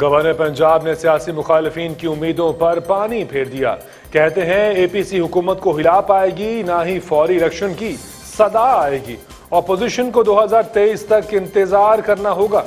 Governor Punjab ने सियासी मुखालफी की उम्मीदों पर पानी फेर दिया। कहते हैं ए पी सी हुकूमत को हिला पाएगी ना ही फौरी इलेक्शन की सदा आएगी। अपोजिशन को 2023 तक इंतज़ार करना होगा।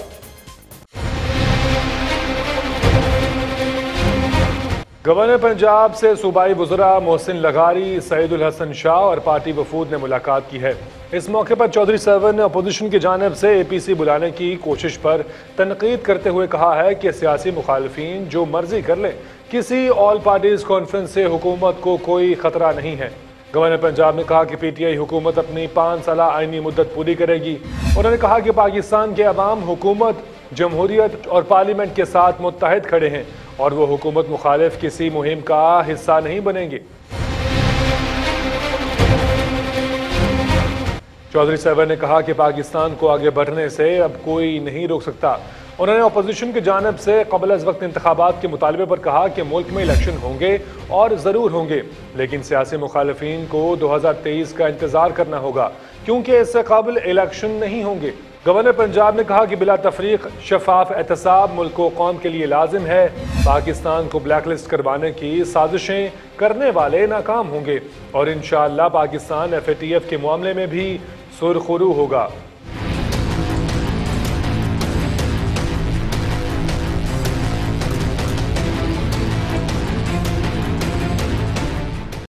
गवर्नर पंजाब से सूबाई बुजरा मोहसिन लगारी सईदुल हसन शाह और पार्टी वफूद ने मुलाकात की है। इस मौके पर चौधरी सरवर ने अपोजिशन की जानब से ए पी सी बुलाने की कोशिश पर तनकीद करते हुए कहा है कि सियासी मुखालफी जो मर्ज़ी कर लें, किसी ऑल पार्टीज़ कॉन्फ्रेंस से हुकूमत को कोई खतरा नहीं है। गवर्नर पंजाब ने कहा कि पीटीआई हुकूमत अपनी पाँच साल आइनी मुद्दत पूरी करेगी। उन्होंने कहा कि पाकिस्तान के अवाम हुकूमत जमहूरियत और पार्लियामेंट के साथ मुतहद खड़े हैं और वो हुकूमत मुखालिफ किसी मुहिम का हिस्सा नहीं बनेंगे। चौधरी सहवर ने कहा कि पाकिस्तान को आगे बढ़ने से अब कोई नहीं रोक सकता। उन्होंने अपोजिशन की जानब से कबल अज वक्त इंतबात के मुतालबे पर कहा कि मुल्क में इलेक्शन होंगे और ज़रूर होंगे, लेकिन सियासी मुखालफी को 2023 का इंतज़ार करना होगा, क्योंकि इससे कबल इलेक्शन नहीं होंगे। गवर्नर पंजाब ने कहा कि बिला तफरीक, शफाफ, एहतसाब मुल्क कौम के लिए लाजिम है। पाकिस्तान को ब्लैक लिस्ट करवाने की साजिशें करने वाले नाकाम होंगे और इन Shah Pakistan F A T F के मामले में भी सुरखुरू होगा।